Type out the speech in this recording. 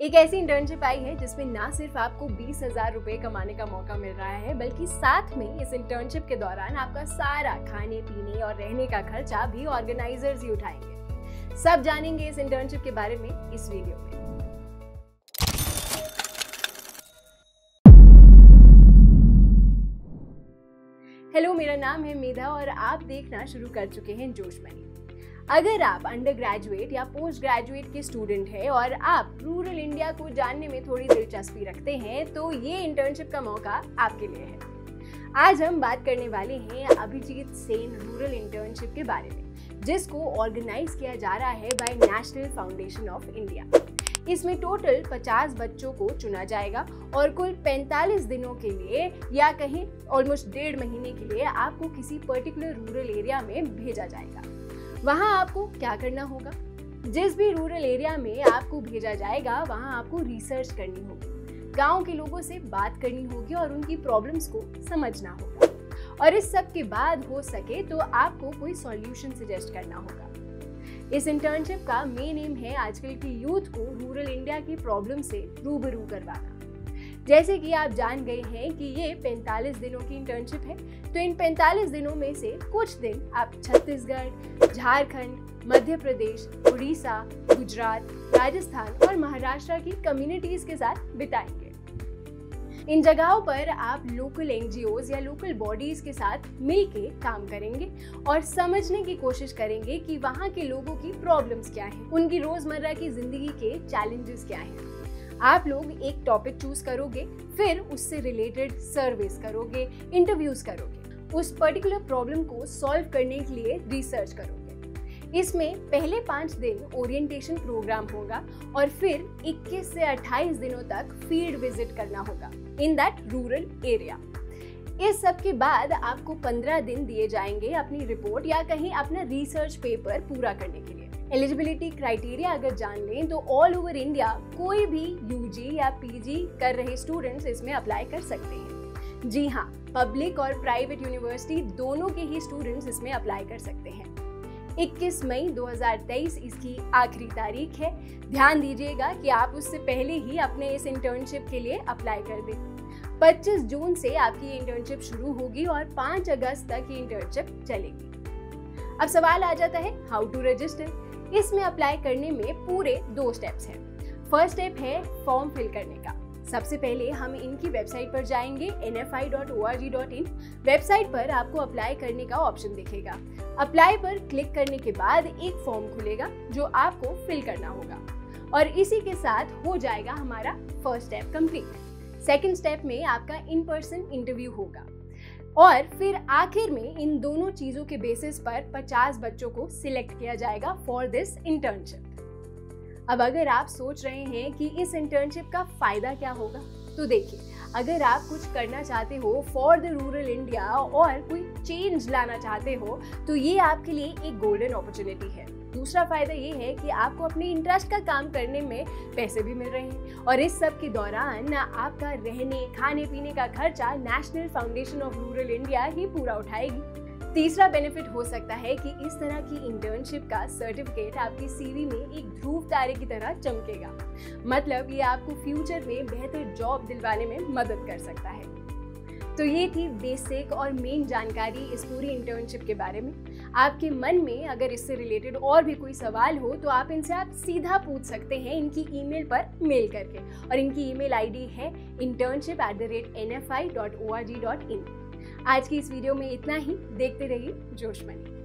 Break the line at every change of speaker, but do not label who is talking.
एक ऐसी internship I है जिसमें ना सिर्फ़ आपको बीस हज़ार रुपए कमाने का मौका मिल रहा है, बल्कि साथ में इस इंटर्नशिप के दौरान आपका सारा खाने पीने और रहने का खर्चा भी ऑर्गेनाइजर्स ही उठाएँगे। सब जानेंगे इस इंटर्नशिप के बारे में इस वीडियो में। हेलो मेरा नाम है मेधा और आप देखना शुरू कर चुके हैं जोश मनी। अगर आप अंडर ग्रेजुएट या पोस्ट ग्रेजुएट के स्टूडेंट हैं और आप रूरल इंडिया को जानने में थोड़ी दिलचस्पी रखते हैं तो ये इंटर्नशिप का मौका आपके लिए है। आज हम बात करने वाले हैं अभिजीत सेन रूरल इंटर्नशिप के बारे में, जिसको ऑर्गेनाइज किया जा रहा है by national foundation of India इसमें टोटल 50 बच्चों को चुना जाएगा और कुल 45 दिनों के लिए या कहीं ऑलमोस्ट डेढ़ महीने के लिए आपको किसी पर्टिकुलर रूरल एरिया में भेजा जाएगा। वहाँ आपको क्या करना होगा? जिस भी रूरल एरिया में आपको भेजा जाएगा, वहाँ आपको रिसर्च करनी होगी। गाँव के लोगों से बात करनी होगी और उनकी प्रॉब्लम्स को समझना होगा। और इस सब के बाद हो सके तो आपको कोई सॉल्यूशन सजेस्ट करना होगा। इस इंटर्नशिप का मेन एम है आजकल की यूथ को रूरल इंडिया की प्रॉब्लम से रूबरू करवाना। जैसे कि आप जान गए हैं कि ये 45 दिनों की इंटर्नशिप है तो इन 45 दिनों में से कुछ दिन आप छत्तीसगढ़ झारखंड मध्य प्रदेश उड़ीसा गुजरात राजस्थान और महाराष्ट्र की कम्युनिटीज के साथ बिताएँगे। इन जगहों पर आप लोकल एनजीओ या लोकल बॉडीज के साथ मिलके काम करेंगे और समझने की कोशिश करेंगे कि वहाँ के लोगों की प्रॉब्लम्स क्या हैं, उनकी रोज़मर्रा की ज़िंदगी के चैलेंजेस क्या हैं। आप लोग एक टॉपिक चूज़ करोगे, फिर उससे रिलेटेड सर्विस करोगे इंटरव्यूज़ करोगे। उस पर्टिकुलर प्रॉब्लम को सॉल्व करने के लिए रिसर्च करोगे। इसमें पहले पाँच दिन ओरिएंटेशन प्रोग्राम होगा और फिर 21 से 28 दिनों तक फ़ील्ड विज़िट करना होगा इन दैट रूरल एरिया इस सब के बाद आपको 15 दिन दिए जाएँगे अपनी रिपोर्ट या कहीं अपना रिसर्च पेपर पूरा करने के लिए। एलिजिबिलिटी क्राइटेरिया अगर जान लें तो ऑल ओवर इंडिया कोई भी यूजी या पीजी कर रहे स्टूडेंट्स इसमें अप्लाई कर सकते हैं। जी हाँ पब्लिक और प्राइवेट यूनिवर्सिटी दोनों के ही स्टूडेंट्स इसमें अप्लाई कर सकते हैं। 21 मई 2023 इसकी आखिरी तारीख है। ध्यान दीजिएगा कि आप उससे पहले ही अपने इस इंटर्नशिप के लिए अप्लाई कर दें। 25 जून से आपकी इंटर्नशिप शुरू होगी और 5 अगस्त तक ये इंटर्नशिप चलेगी। अब सवाल आ जाता है हाउ टू रजिस्टर इसमें अप्लाई करने में पूरे दो स्टेप्स हैं। फ़र्स्ट स्टेप है फॉर्म फिल करने का। सबसे पहले हम इनकी वेबसाइट पर जाएँगे इन वेबसाइट पर आपको अप्लाई करने का ऑप्शन दिखेगा। अप्लाई पर क्लिक करने के बाद एक फॉर्म खुलेगा, जो आपको फिल करना होगा। और इसी के साथ हो जाएगा हमारा first step complete second step में आपका इन पर्सन इंटरव्यू होगा। और फिर आखिर में इन दोनों चीज़ों के बेसिस पर 50 बच्चों को सिलेक्ट किया जाएगा फॉर दिस इंटर्नशिप अब अगर आप सोच रहे हैं कि इस इंटर्नशिप का फ़ायदा क्या होगा तो देखिए अगर आप कुछ करना चाहते हो फॉर द रूरल इंडिया और कोई चेंज लाना चाहते हो तो ये आपके लिए एक गोल्डन अपॉर्चुनिटी है। दूसरा फ़ायदा ये है कि आपको अपने इंटरेस्ट का काम करने में पैसे भी मिल रहे हैं और इस सब के दौरान आपका रहने खाने पीने का खर्चा national foundation of rural India ही पूरा उठाएगी। तीसरा बेनिफिट हो सकता है कि इस तरह की इंटर्नशिप का सर्टिफिकेट आपकी सीवी में एक ध्रुव तारे की तरह चमकेगा। मतलब ये आपको फ्यूचर में बेहतर जॉब दिलवाने में मदद कर सकता है। तो ये थी बेसिक और मेन जानकारी इस पूरी इंटर्नशिप के बारे में। आपके मन में अगर इससे रिलेटेड और भी कोई सवाल हो तो आप इनसे आप सीधा पूछ सकते हैं इनकी ईमेल पर मेल करके। और इनकी ईमेल आईडी है internship at the rate N F I dot O R G dot in आज की इस वीडियो में इतना ही। देखते रहिए जोश मनी।